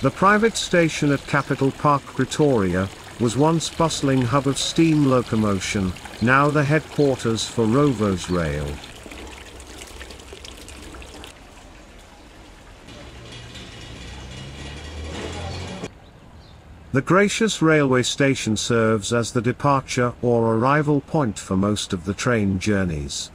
The private station at Capital Park Pretoria, was once bustling hub of steam locomotion, now the headquarters for Rovos Rail. The gracious railway station serves as the departure or arrival point for most of the train journeys.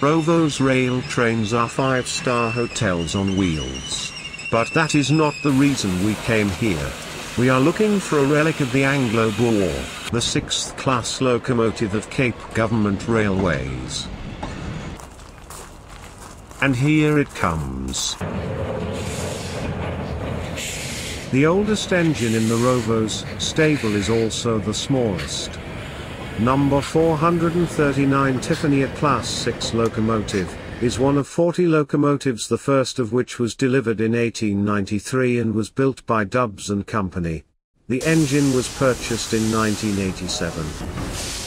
Rovos rail trains are five-star hotels on wheels. But that is not the reason we came here. We are looking for a relic of the Anglo-Boer, the sixth-class locomotive of Cape Government Railways. And here it comes. The oldest engine in the Rovos stable is also the smallest. Number 439 Tiffany a Class 6 locomotive, is one of 40 locomotives the first of which was delivered in 1893 and was built by Dubs and Company. The engine was purchased in 1987.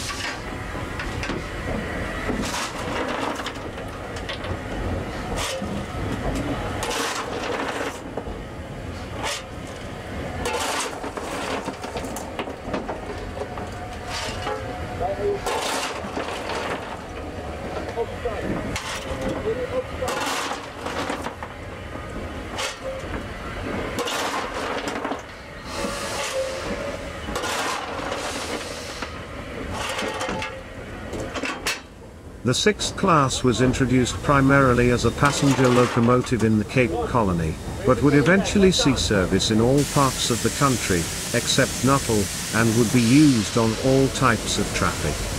The sixth class was introduced primarily as a passenger locomotive in the Cape Colony, but would eventually see service in all parts of the country, except Natal, and would be used on all types of traffic.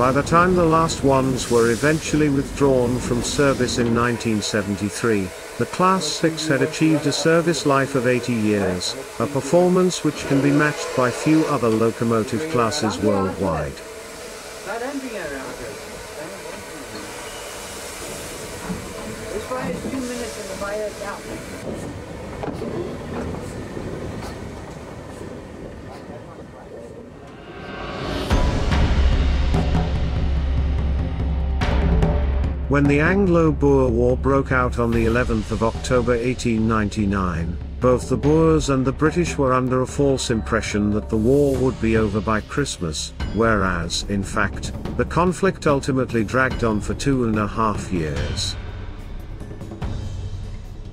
By the time the last ones were eventually withdrawn from service in 1973, the Class 6 had achieved a service life of 80 years, a performance which can be matched by few other locomotive classes worldwide. When the Anglo-Boer War broke out on the 11th of October 1899, both the Boers and the British were under a false impression that the war would be over by Christmas, whereas, in fact, the conflict ultimately dragged on for two and a half years.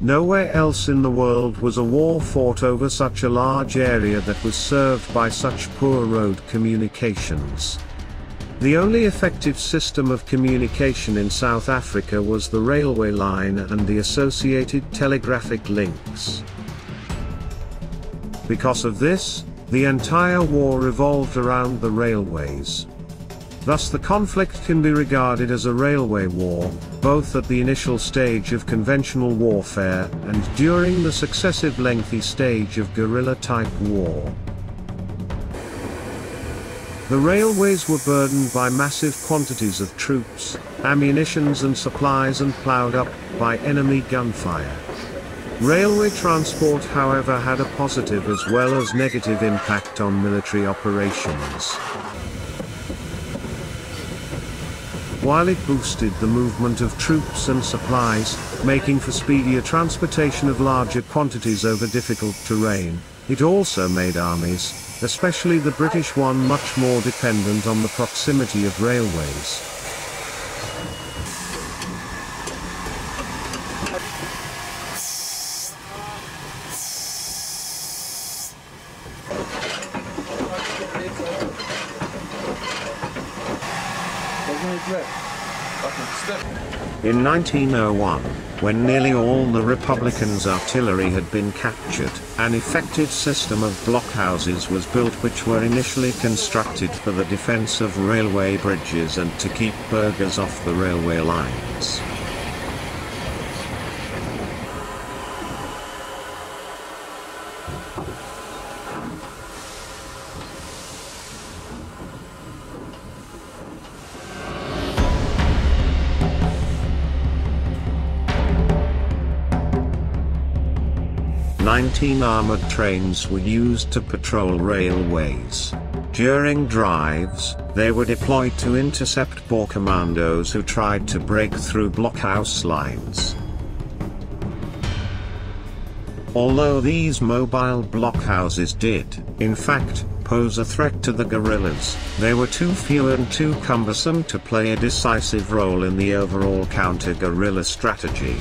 Nowhere else in the world was a war fought over such a large area that was served by such poor road communications. The only effective system of communication in South Africa was the railway line and the associated telegraphic links. Because of this, the entire war revolved around the railways. Thus the conflict can be regarded as a railway war, both at the initial stage of conventional warfare and during the successive lengthy stage of guerrilla-type war. The railways were burdened by massive quantities of troops, ammunitions and supplies and ploughed up by enemy gunfire. Railway transport however had a positive as well as negative impact on military operations. While it boosted the movement of troops and supplies, making for speedier transportation of larger quantities over difficult terrain, it also made armies, especially the British one much more dependent on the proximity of railways. In 1901, when nearly all the Republicans' artillery had been captured, an effective system of blockhouses was built which were initially constructed for the defense of railway bridges and to keep burghers off the railway lines. 19 armored trains were used to patrol railways. During drives, they were deployed to intercept Boer commandos who tried to break through blockhouse lines. Although these mobile blockhouses did, in fact, pose a threat to the guerrillas, they were too few and too cumbersome to play a decisive role in the overall counter-guerrilla strategy.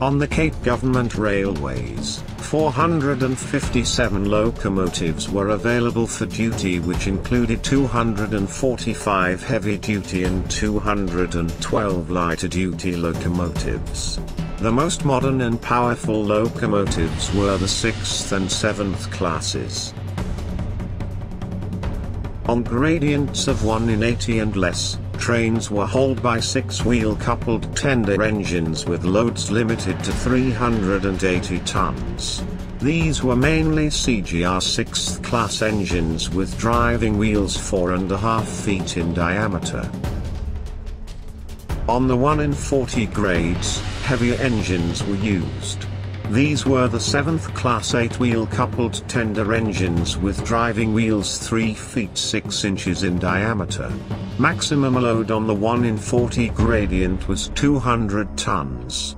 On the Cape Government Railways, 457 locomotives were available for duty which included 245 heavy-duty and 212 lighter-duty locomotives. The most modern and powerful locomotives were the 6th and 7th classes. On gradients of 1 in 80 and less, trains were hauled by six-wheel coupled tender engines with loads limited to 380 tons. These were mainly CGR 6th class engines with driving wheels 4.5 feet in diameter. On the 1 in 40 grades, heavier engines were used. These were the 7th class 8-wheel coupled tender engines with driving wheels 3 feet 6 inches in diameter. Maximum load on the 1 in 40 gradient was 200 tons.